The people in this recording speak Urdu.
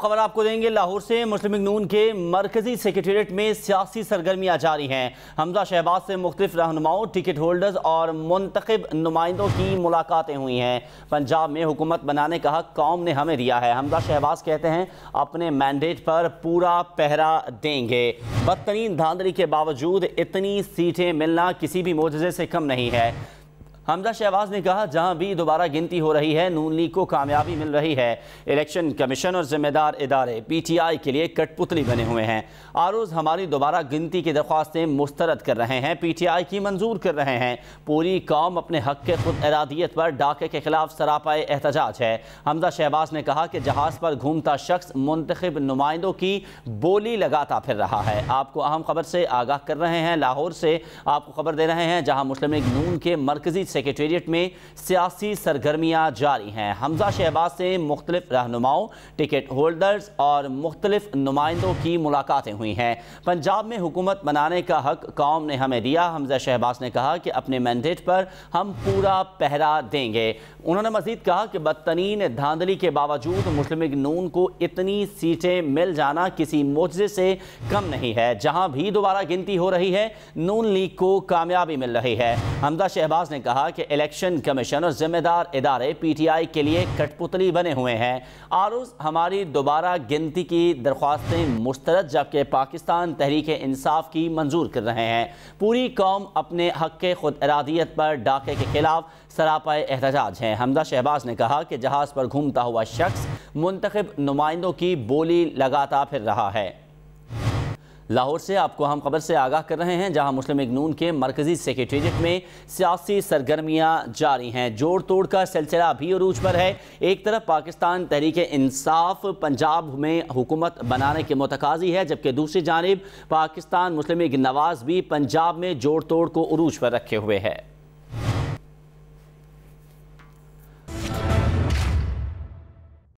خبر آپ کو دیں گے، لاہور سے مسلم نون کے مرکزی سیکریٹریٹ میں سیاسی سرگرمیاں جاری ہیں۔ حمزہ شہباز سے مختلف رہنماؤں، ٹکٹ ہولڈرز اور منتخب نمائندوں کی ملاقاتیں ہوئی ہیں۔ پنجاب میں حکومت بنانے کا حق قوم نے ہمیں دیا ہے۔ حمزہ شہباز کہتے ہیں، اپنے مینڈیٹ پر پورا پہرا دیں گے۔ بدترین دھاندلی کے باوجود اتنی سیٹیں ملنا کسی بھی معجزے سے کم نہیں ہے۔ حمزہ شہباز نے کہا، جہاں بھی دوبارہ گنتی ہو رہی ہے، نون لیگ کو کامیابی مل رہی ہے۔ الیکشن کمیشن اور ذمہ دار ادارے پی ٹی آئی کے لیے کٹ پتلی بنے ہوئے ہیں۔ آروز ہماری دوبارہ گنتی کی درخواستیں مسترد کر رہے ہیں۔ پی ٹی آئی کی منظور کر رہے ہیں۔ پوری قوم اپنے حق کے خود ارادیت پر ڈاکے کے خلاف سراپائے احتجاج ہے۔ حمزہ شہباز نے کہا کہ جہاز پر گھومتا شخص منتخب نمائندوں کی بولی لگاتا پھر رہا ہے۔ آپ کو اہم خبر سے آگاہ کر رہے ہیں، لاہور سے آپ کو خبر دے رہے ہیں، جہاں مسلم لیگ نون کے مرکزی سیکریٹریٹ میں سیاسی سرگرمیاں جاری ہیں۔ حمزہ شہباز سے مختلف رہنماؤں، ٹکٹ ہولڈرز اور مختلف نمائندوں کی ملاقاتیں ہوئی ہیں۔ پنجاب میں حکومت بنانے کا حق قوم نے ہمیں دیا۔ حمزہ شہباز نے کہا کہ اپنے مینڈیٹ پر ہم پورا پہرا دیں گے۔ انہوں نے مزید کہا کہ بدترین دھاندلی کے باوجود مسلم نون کو اتنی سیٹیں مل جانا کسی معجزے سے کم نہیں ہے۔ جہاں بھی دوبارہ گنتی ہو رہی ہے، نون لیگ کو کامیابی مل رہی ہے۔ حمزہ شہباز نے کہا کہ الیکشن کمیشن اور ذمہ دار ادارے پی ٹی آئی کے لیے کٹ پتلی بنے ہوئے ہیں۔ آروز ہماری دوبارہ گنتی کی درخواستیں مسترد، جبکہ پاکستان تحریک انصاف کی منظور کر رہے ہیں۔ پوری قوم اپنے حق کے خود ارادیت پر ڈاکے کے خلاف سراپائے احتجاج ہیں۔ حمزہ شہباز نے کہا کہ جہاز پر گھومتا ہوا شخص منتخب نمائندوں کی بولی لگاتا پھر رہا ہے۔ لاہور سے آپ کو ہم خبر سے آگاہ کر رہے ہیں، جہاں مسلم لیگ نون کے مرکزی سیکریٹریٹ میں سیاسی سرگرمیاں جاری ہیں۔ جوڑ توڑ کا سلسلہ بھی عروج پر ہے۔ ایک طرف پاکستان تحریک انصاف پنجاب میں حکومت بنانے کے متقاضی ہے، جبکہ دوسری جانب پاکستان مسلم لیگ نواز بھی پنجاب میں جوڑ توڑ کو عروج پر رکھے ہوئے ہے۔